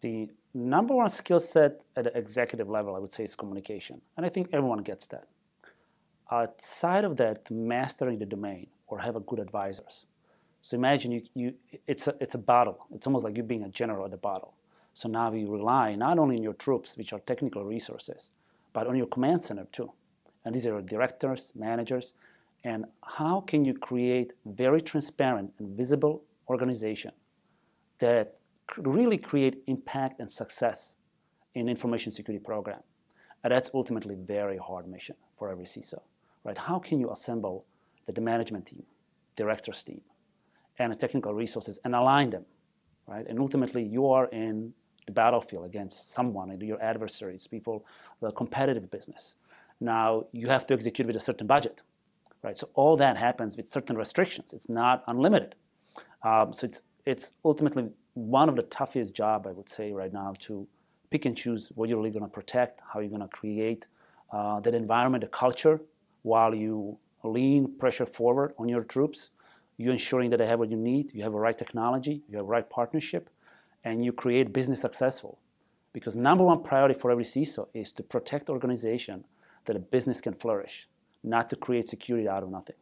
the number one skill set at the executive level, I would say, is communication. And I think everyone gets that. Outside of that, mastering the domain or have a good advisors. So imagine you, you it's, a, it's a battle. It's almost like you being a general at the battle. So now you rely not only on your troops, which are technical resources, but on your command center too. And these are directors, managers, and how can you create very transparent and visible organization that really create impact and success in information security program. And that's ultimately a very hard mission for every CISO, right? How can you assemble the, management team, directors team, and the technical resources and align them, right? And ultimately you are in the battlefield against someone, your adversaries, people, the competitive business. Now you have to execute with a certain budget, right? So all that happens with certain restrictions. It's not unlimited. Um, so it's it's ultimately one of the toughest job I would say right now to pick and choose what you're really going to protect, how you're going to create uh, that environment, the culture, while you lean pressure forward on your troops. You ensuring that they have what you need, you have the right technology, you have the right partnership, and you create business successful. Because number one priority for every CISO is to protect organization that a business can flourish, not to create security out of nothing.